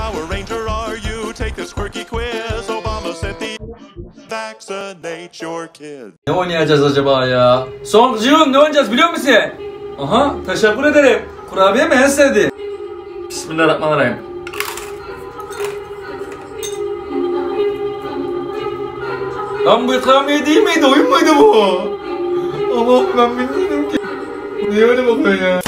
Power Ranger are you? Take this quirky quiz. Obama said the vaccinate your kids. Ne oynayacağız acaba ya? Song Jun ne oynayacağız biliyor musun? Aha teşekkür ederim. Kurabiye mi en sevdiğin? Bismillahirrahmanirrahim. Lan bu ikramiye değil miydi? Oyun muydu bu? Ama ben bilmiyordum ki. Niye öyle bakıyor ya?